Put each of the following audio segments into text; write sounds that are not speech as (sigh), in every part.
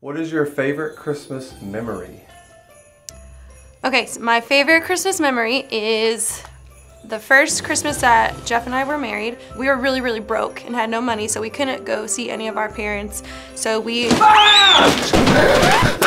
What is your favorite Christmas memory? Okay, so my favorite Christmas memory is the first Christmas that Jeff and I were married. We were really, really broke and had no money, so we couldn't go see any of our parents. So we. I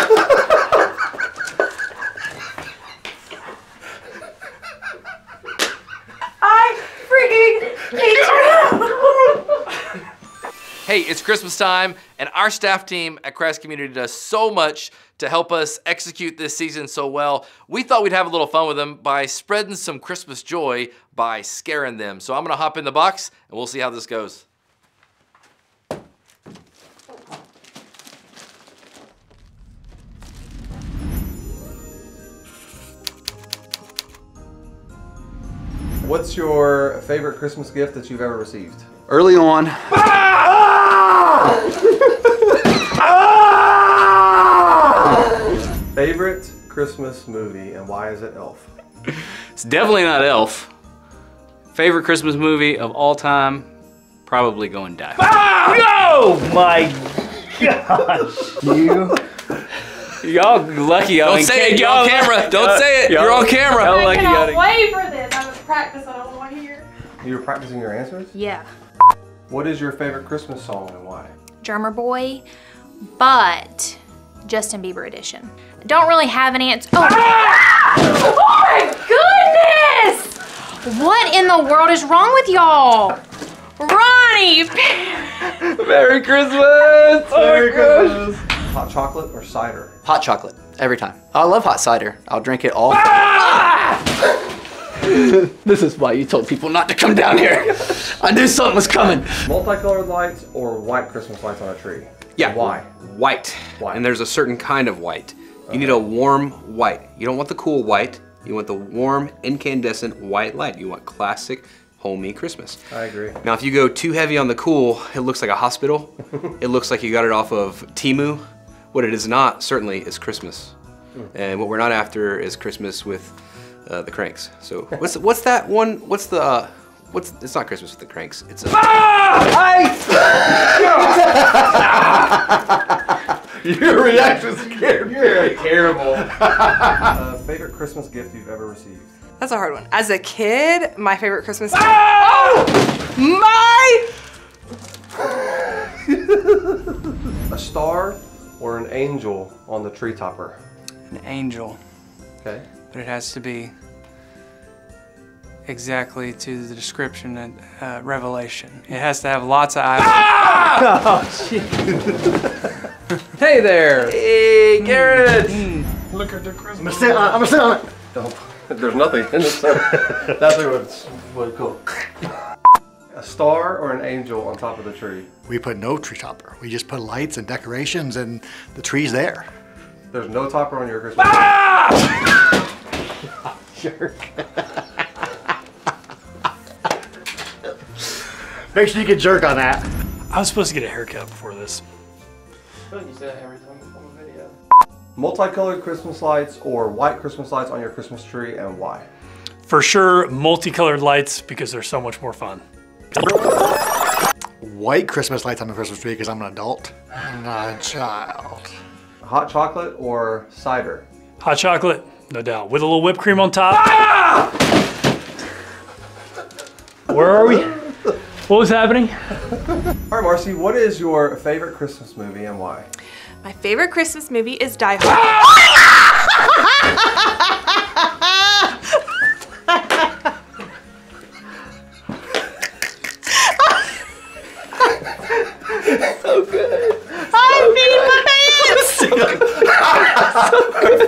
Hey, it's Christmas time, and our staff team at Christ Community does so much to help us execute this season so well. We thought we'd have a little fun with them by spreading some Christmas joy by scaring them. So I'm gonna hop in the box, and we'll see how this goes. What's your favorite Christmas gift that you've ever received? Early on, ah! Ah! Favorite Christmas movie and why is it Elf? it's definitely not Elf. Favorite Christmas movie of all time, probably Going to Die. Oh my gosh, you. Y'all lucky I Don't mean, say it, you're y'all- on camera. Don't say it, y'all- you're on camera. y'all lucky y'all cannot didn't- wait for this. I was practicing on here. You were practicing your answers? Yeah. What is your favorite Christmas song and why? Drummer Boy, but Justin Bieber edition. Don't really have an answer. Oh. Ah! oh my goodness! What in the world is wrong with y'all? Ronnie! Merry Christmas! Merry oh Christmas! Hot chocolate or cider? Hot chocolate, every time. I love hot cider. I'll drink it all. Ah! (laughs) this is why you told people not to come down here. (laughs) I knew something was coming. Multicolored lights or white Christmas lights on a tree? Yeah. Why? White. White. And there's a certain kind of white. You need a warm white. You don't want the cool white. You want the warm, incandescent white light. You want classic, homey Christmas. I agree. Now, if you go too heavy on the cool, it looks like a hospital. (laughs) it looks like you got it off of Temu. What it is not, certainly, is Christmas. Hmm. And what we're not after is Christmas with uh, the Kranks. So what's what's that one? What's the uh, what's? It's not Christmas with the Kranks. It's a, (laughs) Your reaction scared me. You're terrible. uh, favorite Christmas gift you've ever received? That's a hard one. As a kid, my favorite Christmas. Oh! (gasps) My! A star or an angel on the tree topper? An angel, Okay. But it has to be exactly to the description and uh, revelation. It has to have lots of eyes. Ah! (laughs) Hey there! hey, Garrett! Hmm. Look at the Christmas. I'm gonna sit on it. I'm gonna sit on it. Don't. There's nothing in this. (laughs) That's what's what cool. A star or an angel on top of the tree? We put no tree topper. We just put lights and decorations and the tree's there. There's no topper on your Christmas ah! (laughs) tree. Make sure you can jerk on that. I was supposed to get a haircut before this. Don't you say that every time you film a video? Multicolored Christmas lights or white Christmas lights on your Christmas tree and why? For sure, multicolored lights because they're so much more fun. White Christmas lights on the Christmas tree because I'm an adult. I'm not a child. Hot chocolate or cider? Hot chocolate, no doubt, with a little whipped cream on top. Ah! Where are we? What was happening? All right, Marcy, what is your favorite Christmas movie and why? My favorite Christmas movie is Die Hard. Ah!